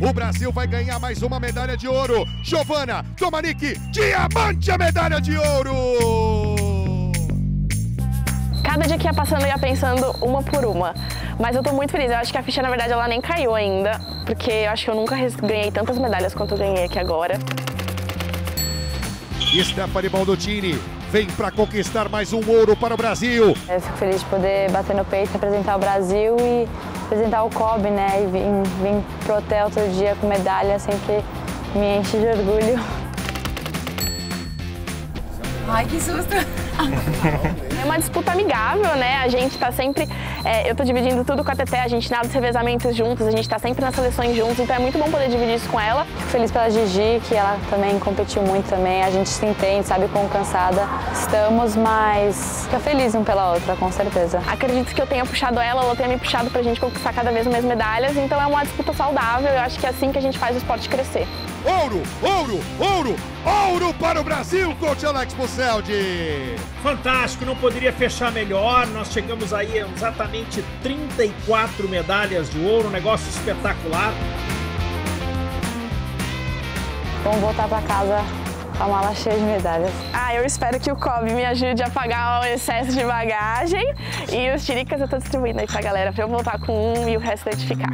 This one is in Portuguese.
O Brasil vai ganhar mais uma medalha de ouro. Giovana Domanique, diamante a medalha de ouro! Cada dia que ia passando eu ia pensando uma por uma. Mas eu tô muito feliz. Eu acho que a ficha, na verdade, ela nem caiu ainda. Porque eu acho que eu nunca ganhei tantas medalhas quanto eu ganhei aqui agora. Stephanie Baldotini vem para conquistar mais um ouro para o Brasil. Eu fico feliz de poder bater no peito, representar o Brasil e representar o COB, né? E vir, pro hotel todo dia com medalha sempre me enche de orgulho. Ai, que susto! É uma disputa amigável, né? A gente tá sempre. É, eu tô dividindo tudo com a Teté, a gente nada os revezamentos juntos, a gente tá sempre nas seleções juntos, então é muito bom poder dividir isso com ela. Fico feliz pela Gigi, que ela também competiu muito também. A gente se entende, sabe quão cansada estamos, mas fica feliz um pela outra, com certeza. Acredito que eu tenha puxado ela, ela tenha me puxado pra gente conquistar cada vez mais medalhas, então é uma disputa saudável, eu acho que é assim que a gente faz o esporte crescer. Ouro, ouro, ouro, ouro para o Brasil, coach Alex Busseldi. Fantástico, não poderia fechar melhor. Nós chegamos aí a exatamente 34 medalhas de ouro, um negócio espetacular. Vamos voltar para casa com a mala cheia de medalhas. Ah, eu espero que o COB me ajude a pagar o excesso de bagagem e os tiricas eu tô distribuindo aí pra galera pra eu voltar com um e o resto certificar.